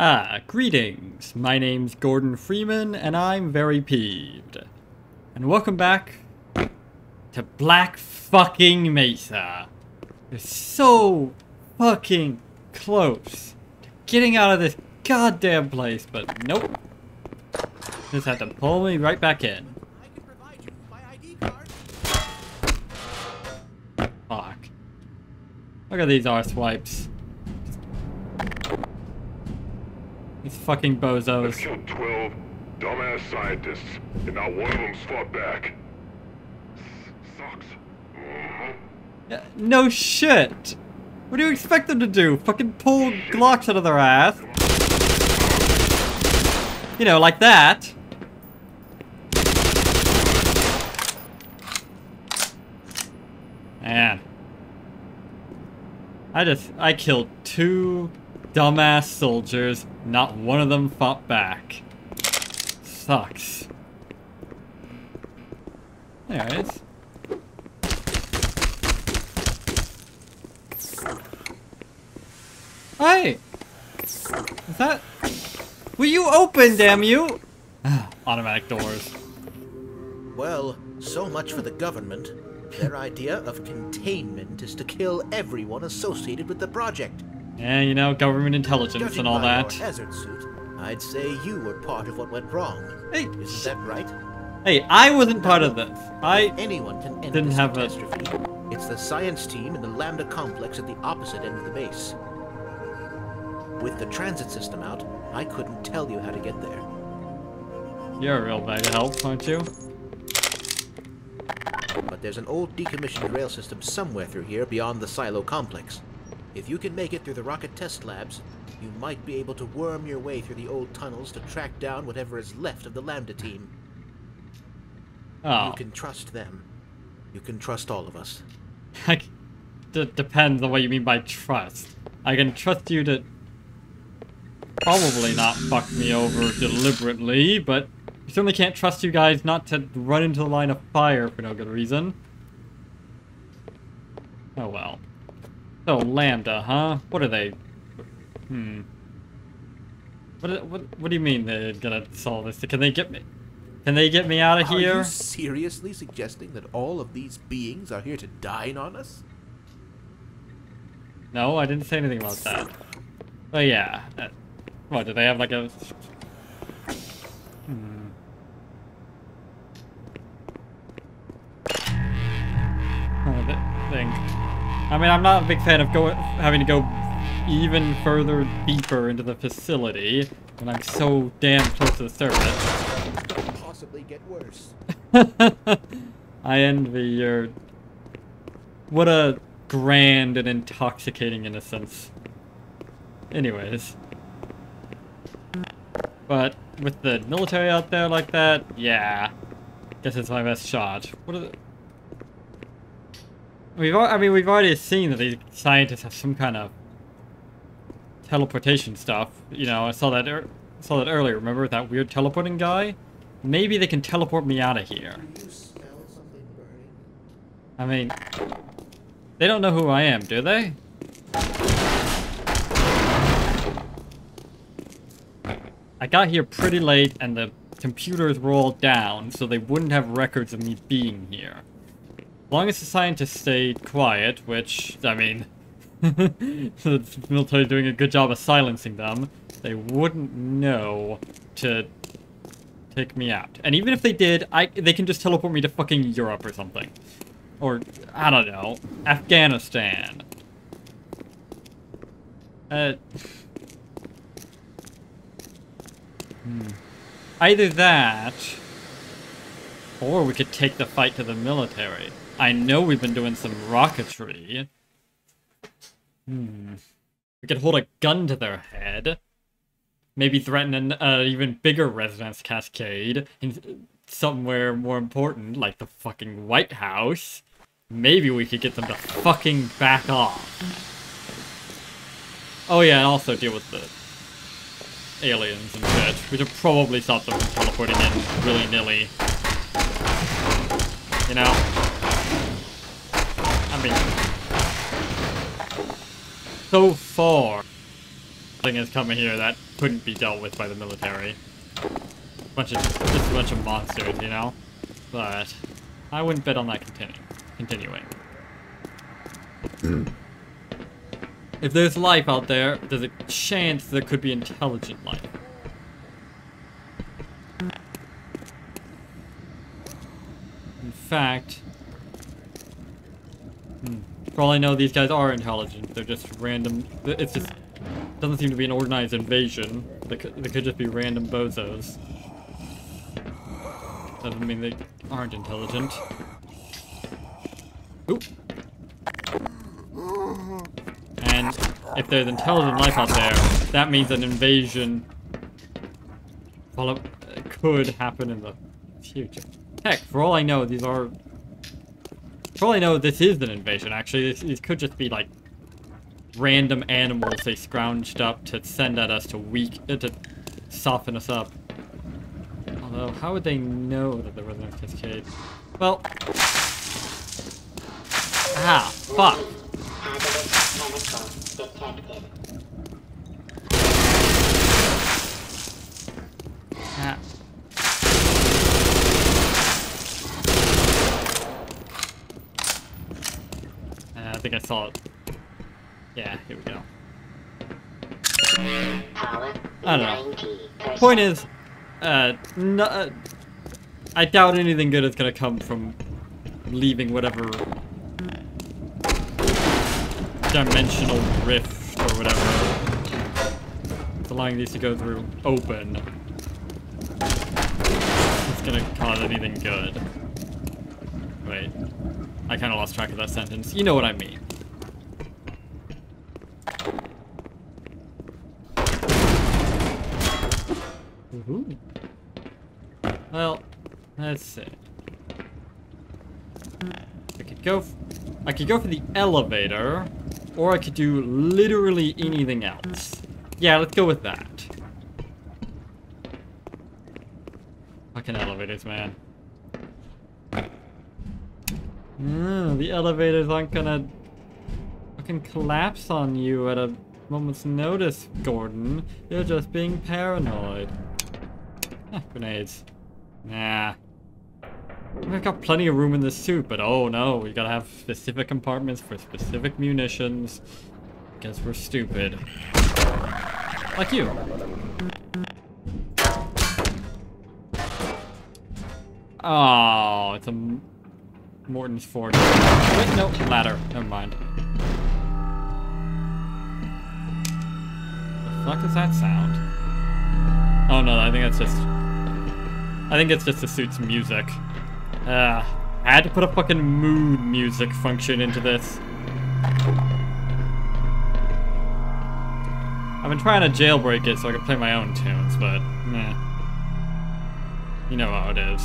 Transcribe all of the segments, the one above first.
Ah, greetings. My name's Gordon Freeman, and I'm very peeved. And welcome back to Black fucking Mesa. You're so fucking close to getting out of this goddamn place, but nope. Just had to pull me right back in. Fuck. Look at these R-swipes. These fucking bozos. I've killed 12 dumbass scientists, and not one of them's fought back. S- sucks. Mhm. Yeah, no shit! What do you expect them to do? Fucking pull Glocks out of their ass? You know, like that. Man. I just, I killed two dumbass soldiers, not one of them fought back. Sucks. Anyways. Hey! Is that... Will you open, damn you? Automatic doors. Well, so much for the government. Their idea of containment is to kill everyone associated with the project. Yeah, you know, government intelligence Judging and all by that. Your hazard suit, I'd say you were part of what went wrong. Hey, Isn't that right? hey, I wasn't part of this. I... Anyone can end Didn't have a- catastrophe. It's the science team in the Lambda complex at the opposite end of the base. With the transit system out, I couldn't tell you how to get there. You're a real bag of help, aren't you? But there's an old decommissioned rail system somewhere through here beyond the silo complex. If you can make it through the rocket test labs, you might be able to worm your way through the old tunnels to track down whatever is left of the Lambda team. Oh. You can trust them. You can trust all of us. I c- d- depends on what you mean by trust. I can trust you to probably not fuck me over deliberately, but I certainly can't trust you guys not to run into the line of fire for no good reason. Oh well. So Lambda, huh? What are they? Hmm. What, what, what do you mean they're gonna solve this? Can they get me? Can they get me out of Are here? you seriously suggesting that all of these beings are here to dine on us? No, I didn't say anything about that. But yeah. uh, What, do they have like a... Hmm. Uh, th- thing. I mean, I'm not a big fan of going, having to go even further deeper into the facility when I'm so damn close to the surface. Possibly get worse. I envy your... What a grand and intoxicating innocence. Anyways. But with the military out there like that, yeah. Guess it's my best shot. What are the... We've, al- I mean, we've already seen that these scientists have some kind of teleportation stuff. You know, I saw that, ear saw that earlier. Remember that weird teleporting guy? Maybe they can teleport me out of here. I mean, they don't know who I am, do they? I got here pretty late and the computers were all down, so they wouldn't have records of me being here. As long as the scientists stayed quiet, which, I mean, the military's doing a good job of silencing them, they wouldn't know to take me out. And even if they did, I they can just teleport me to fucking Europe or something. Or, I don't know, Afghanistan. Uh... Hmm. Either that, or we could take the fight to the military. I know we've been doing some rocketry. Hmm. We could hold a gun to their head. Maybe threaten an uh, even bigger resonance cascade in somewhere more important, like the fucking White House. Maybe we could get them to fucking back off. Oh yeah, and also deal with the aliens and shit. We should probably stop them from teleporting in willy-nilly. You know? Mean... So far, thing is coming here that couldn't be dealt with by the military. Bunch of just a bunch of monsters, you know. But I wouldn't bet on that continuing. Continuing. if there's life out there, there's a chance there could be intelligent life. In fact, hmm, for all I know, these guys are intelligent. They're just random. It's just doesn't seem to be an organized invasion. They could, they could just be random bozos. Doesn't mean they aren't intelligent. Oop. And if there's intelligent life out there, that means an invasion could happen in the future. Heck, for all I know, these are... For all I know, this is an invasion, actually. This, these could just be, like, random animals they scrounged up to send at us to weak... Uh, to soften us up. Although, how would they know that there was no cascade? Well... Ah, fuck! Hazardous chemicals detected. Ah. Uh, I think I saw it. Yeah, here we go. Power I don't know. Point is, uh, no, uh, I doubt anything good is gonna come from leaving whatever dimensional rift or whatever. It's allowing these to go through open. It's gonna cause anything good. Wait. I kinda lost track of that sentence. You know what I mean. Woohoo. Well, let's see. I could go. I could go for the elevator, or I could do literally anything else. Yeah, let's go with that. Fucking elevators, man. No, the elevators aren't gonna fucking collapse on you at a moment's notice, Gordon. You're just being paranoid. Ah, grenades. Nah. We've got plenty of room in the suit, but oh no, we gotta have specific compartments for specific munitions. Guess we're stupid. Like you. Oh, it's a Morton's Ford. Wait, no, ladder. Never mind. The fuck is that sound? Oh no, I think that's just... I think it's just the suit's music. Uh, I had to put a fucking mood music function into this. I've been trying to jailbreak it so I can play my own tunes, but meh. You know how it is.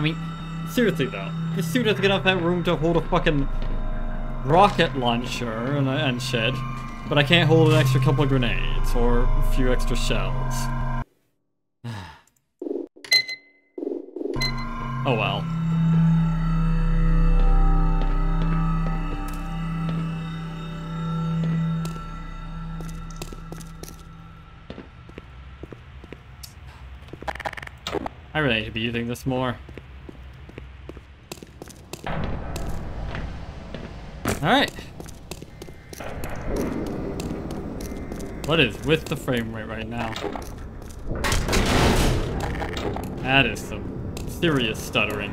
I mean, seriously though, this suit has enough that room to hold a fucking rocket launcher and, and shit, but I can't hold an extra couple of grenades or a few extra shells. oh well. I really need to be using this more. Alright. What is with the frame rate right now? That is some serious stuttering.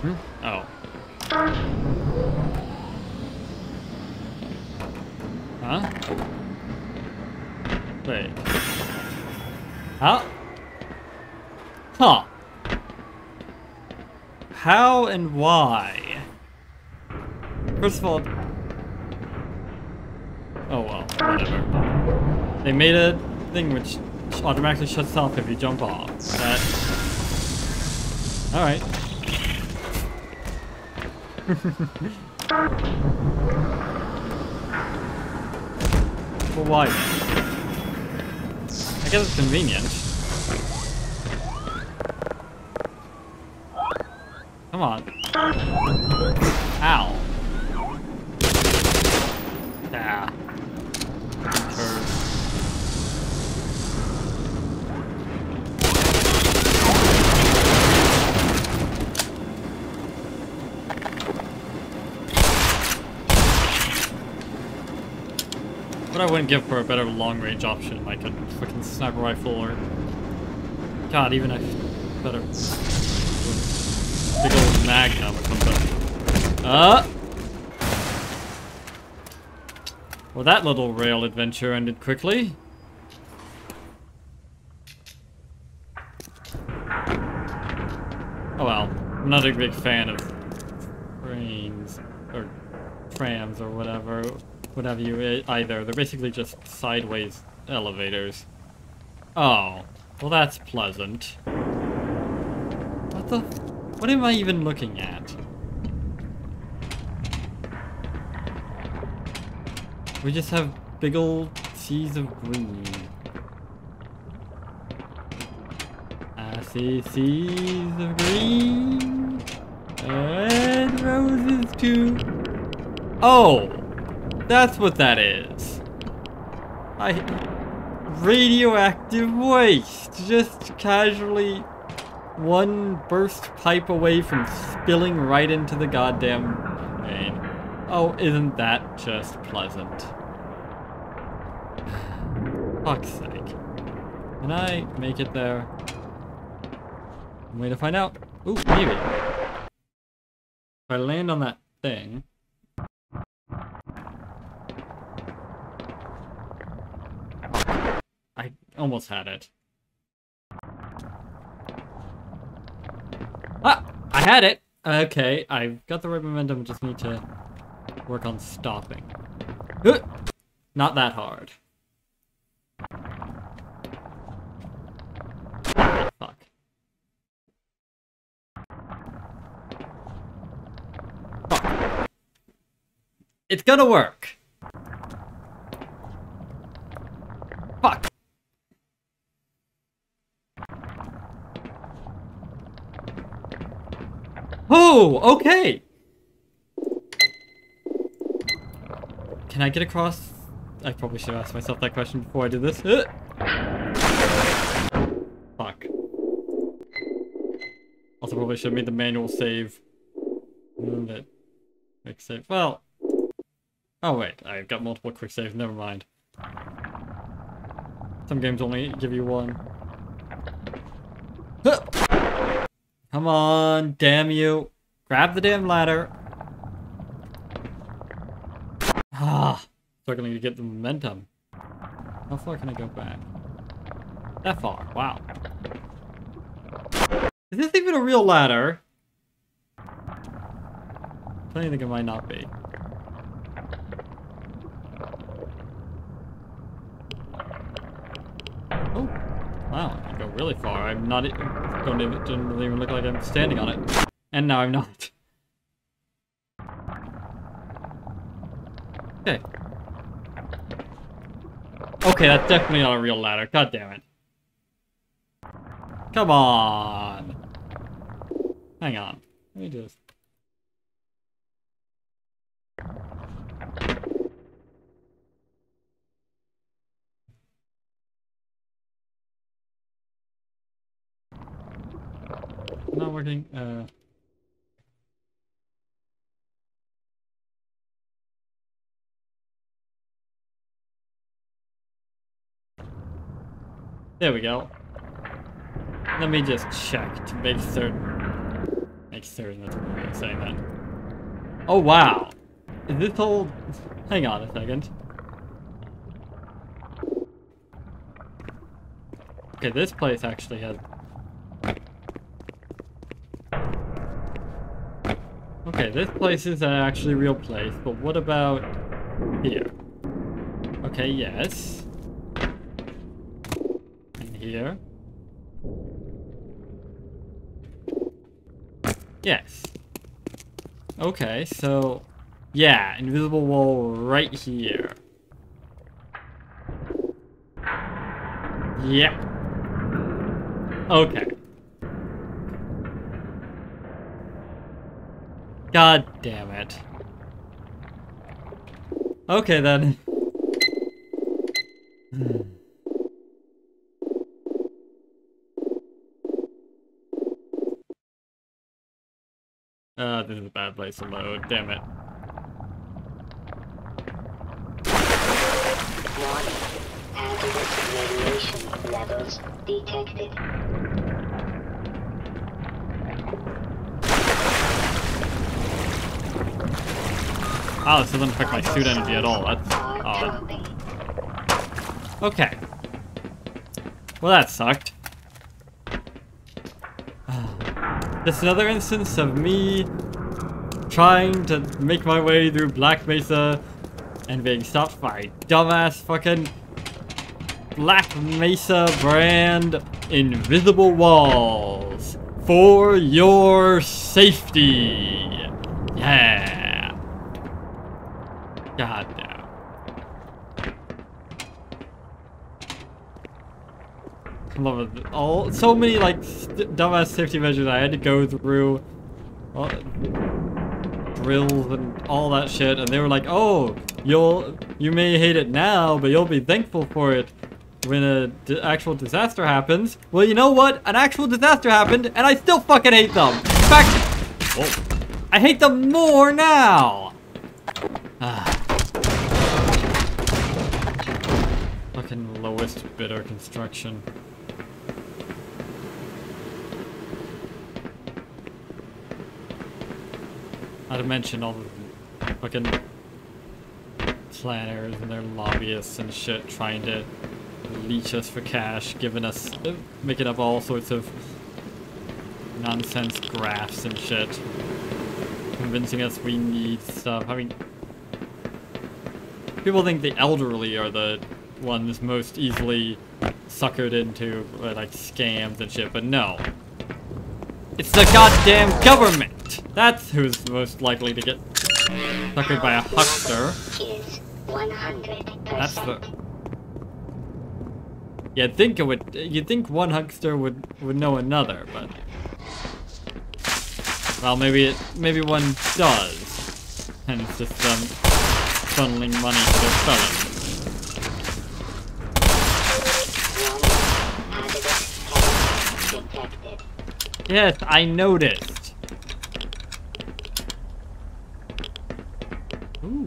Hmm? Oh. Huh? Wait. How? Huh. How and why? First of all... Oh well, whatever. They made a thing which automatically shuts off if you jump off. That... Alright. But why? Guess it's convenient. Come on. Ow. Ah. Turd. What I wouldn't give for a better long-range option, like a fucking sniper rifle or... God, even a better... Big old magnum or something. Uh! Well, that little rail adventure ended quickly. Oh well, I'm not a big fan of trains or trams or whatever, whatever you either. They're basically just sideways elevators. Oh, well that's pleasant. What the? What am I even looking at? We just have big old seas of green. I see seas of green and roses too. Oh, that's what that is. I radioactive waste, just casually one burst pipe away from spilling right into the goddamn rain. Oh, isn't that just pleasant? Fuck's sake. Can I make it there? Way to find out. Ooh, maybe. If I land on that thing. I almost had it. Ah! I had it! Okay, I've got the right momentum, just need to work on stopping. Not that hard. Fuck. Fuck. It's gonna work. Fuck. Oh, okay. Can I get across? I probably should have asked myself that question before I did this. Uh. Fuck. Also probably should have made the manual save. That quick save. Well. Oh wait, I've got multiple quick saves. Never mind. Some games only give you one. Huh. Come on, damn you. Grab the damn ladder. Ah, struggling to get the momentum. How far can I go back? That far, wow. Is this even a real ladder? I don't think it might not be. Oh, wow, I can go really far. I'm not, don't even, doesn't even look like I'm standing on it. And now I'm not. Okay. Okay, that's definitely not a real ladder. God damn it. Come on. Hang on. Let me this. Not working. Uh. There we go. Let me just check to make certain. Make certain that's what I'm saying that. Oh wow! Is this whole? Hang on a second. Okay, this place actually has. Okay, this place is an actually real place, but what about here? Okay, yes. Here. Yes. Okay, so yeah, invisible wall right here. Yep. Okay. God damn it. Okay then. This is a bad place to load. Damn it. Oh, this doesn't affect my suit energy at all. That's odd. Okay. Well, that sucked. Just another instance of me trying to make my way through Black Mesa and being stopped by dumbass fucking Black Mesa brand invisible walls for your safety. Yeah. God damn. Love it. All so many like dumbass safety measures I had to go through, drills and all that shit, and they were like, "Oh, you'll you may hate it now, but you'll be thankful for it when a d- actual disaster happens." Well, you know what? An actual disaster happened, and I still fucking hate them. In fact, I hate them more now. Ah. Fucking lowest bidder construction. Not to mention all the fucking planners and their lobbyists and shit trying to leech us for cash, giving us, making up all sorts of nonsense graphs and shit, convincing us we need stuff. I mean, people think the elderly are the ones most easily suckered into uh, like scams and shit, but no. It's the goddamn government! That's who's most likely to get suckered by a huckster. That's the. You'd think it would. You'd think one huckster would would know another, but well, maybe it maybe one does, and it's just um funneling money to their detected. Yes, I noticed. Ooh.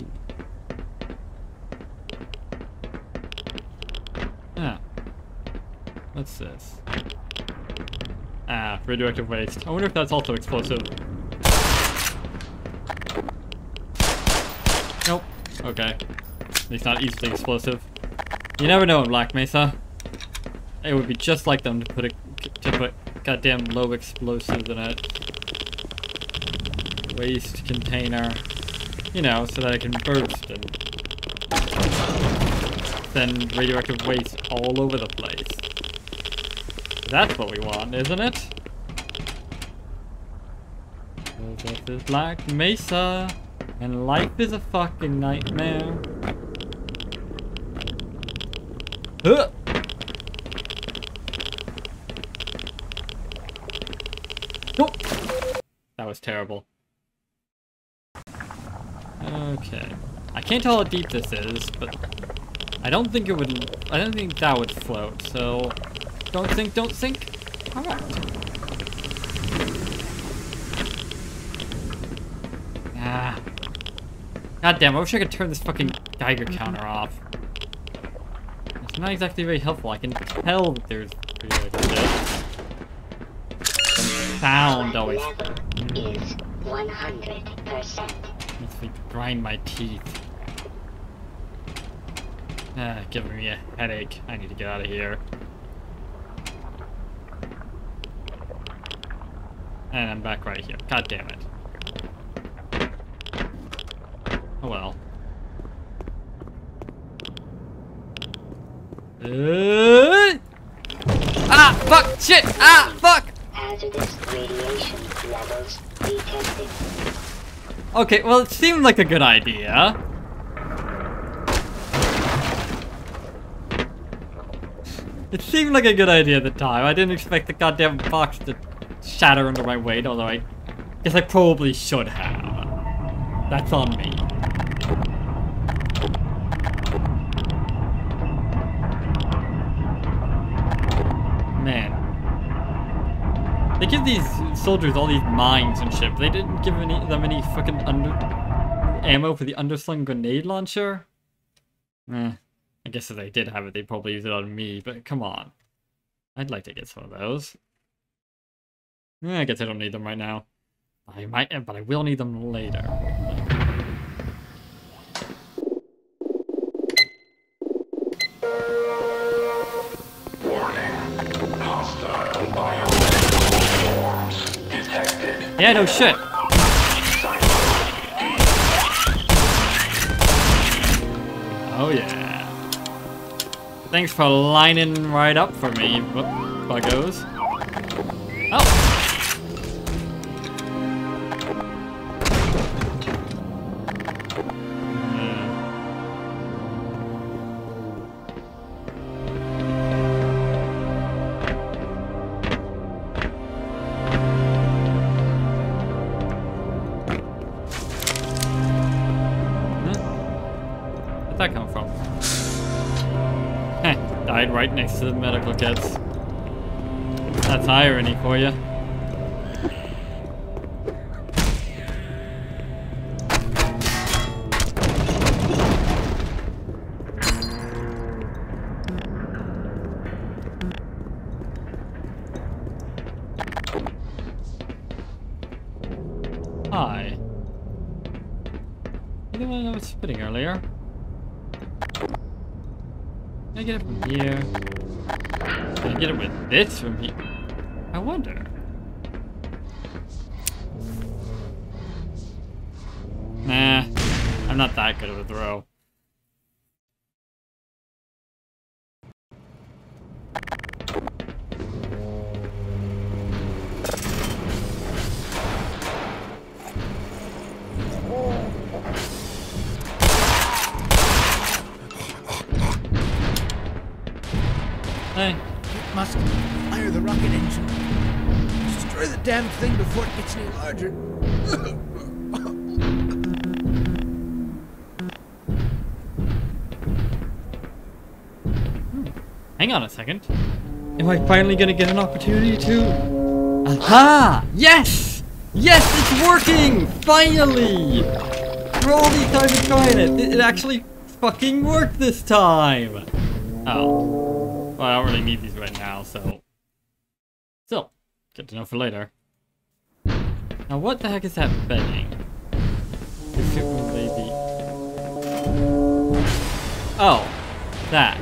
Ah. What's this? Ah, radioactive waste. I wonder if that's also explosive. Nope. Okay. At least not easily explosive. You never know in Black Mesa. It would be just like them to put a to put goddamn low explosives in it. Waste container. You know, so that it can burst and send radioactive waste all over the place. That's what we want, isn't it? This is Black Mesa, and life is a fucking nightmare. Huh! That was terrible. Okay. I can't tell how deep this is, but I don't think it would. I don't think that would float. So, don't sink, don't sink. All right. Ah. God damn! I wish I could turn this fucking Geiger counter off. It's not exactly very helpful. I can tell that there's sound always Level is 100%. makes me grind my teeth. Ah, giving me a headache. I need to get out of here. And I'm back right here. God damn it. Oh well. Uh, ah, fuck, shit, ah, fuck! Hazardous radiation levels detected. Okay, well, it seemed like a good idea. It seemed like a good idea at the time. I didn't expect the goddamn box to shatter under my weight, although I guess I probably should have. That's on me. Man. They give these soldiers all these mines and shit, but they didn't give any them any fucking under ammo for the underslung grenade launcher? Eh. I guess if they did have it, they'd probably use it on me, but come on. I'd like to get some of those. Eh, I guess I don't need them right now. I might, but I will need them later. Yeah, no shit. Oh yeah. Thanks for lining right up for me, buggos. Next to the medical kits. That's irony for you. Hi. You the one I was spitting earlier? Can I get it from here? Can get it with this from here? I wonder. Nah, I'm not that good of a throw. Hey, Must fire the rocket engine. Destroy the damn thing before it gets any larger. Hmm. hang on a second. Am I finally gonna get an opportunity to... Aha! Yes! Yes, it's working! Finally! For all these times of trying it, it it actually fucking worked this time! Oh. Well, I don't really need these right now, so... Still, good to know for later. Now what the heck is that bedding? The... Oh, that.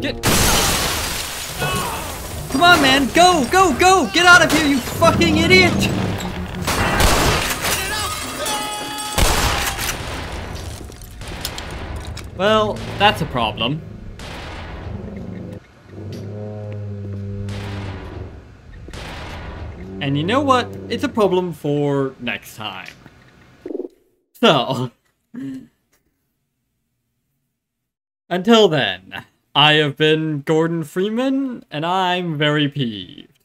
Get... Come on, man! Go! Go! Go! Get out of here, you fucking idiot! Well, that's a problem. And you know what? It's a problem for next time. So... Until then, I have been Gordon Freeman, and I'm very peeved.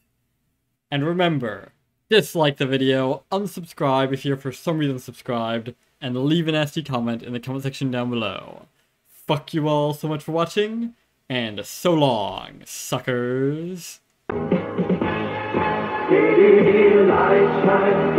And remember, dislike the video, unsubscribe if you're for some reason subscribed, and leave a nasty comment in the comment section down below. Fuck you all so much for watching, and so long, suckers. Light